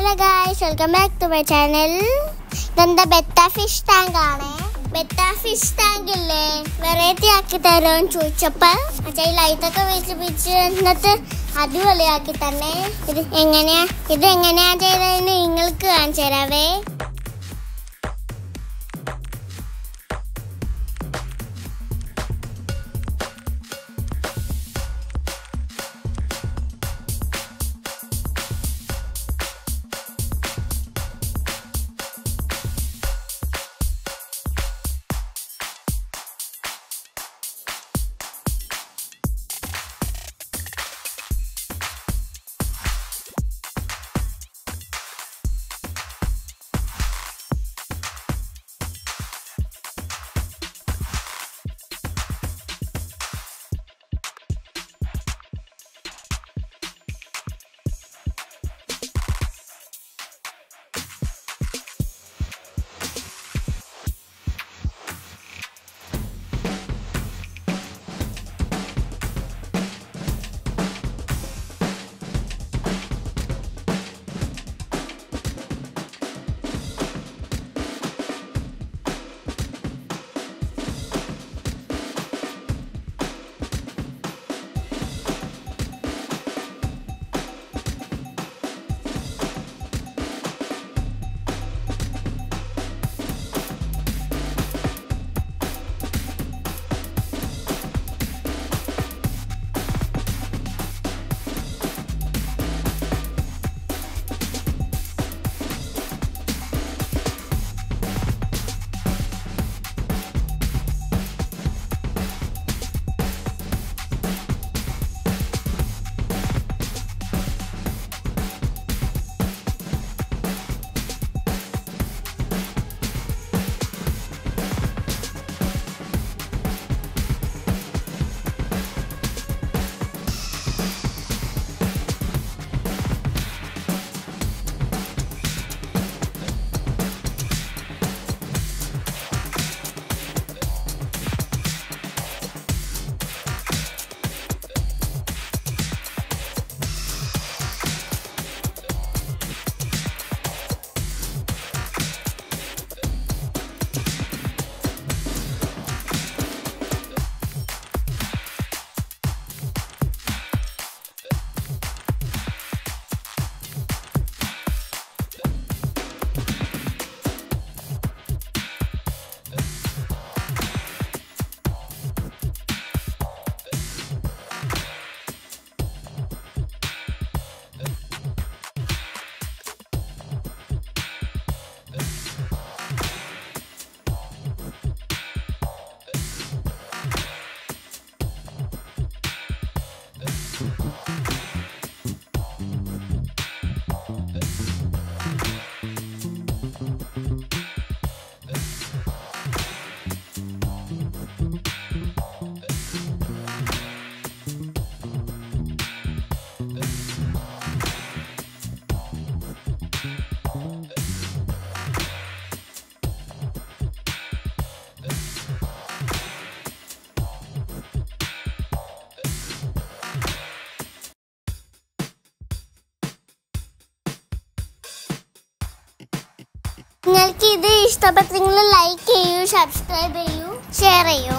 Hello guys welcome back to my channel ഇതെന്താ betta fish tank ആണ്? Betta fish tank ഇല്ലേ? Variety ആക്കി തരുമെന്ന് ചോദിച്ചപ്പോ അച്ഛാ ഈ ലൈറ്റൊക്കെ വെച്ച് പിടിച്ച് എന്നിട്ട് അടിപൊളിയാക്കി തന്നെ. ഇത് എങ്ങനെയാ? ഇത് എങ്ങനെയാ ചെയ്തതെന്ന് നിങ്ങൾക്ക് കാണിച്ചു തരാവേ. നിങ്ങൾക്ക് ഇത് ഇഷ്ടപ്പെട്ടെങ്കിൽ ലൈക്ക് ചെയ്യൂ സബ്സ്ക്രൈബ് ചെയ്യൂ ഷെയർ ചെയ്യൂ.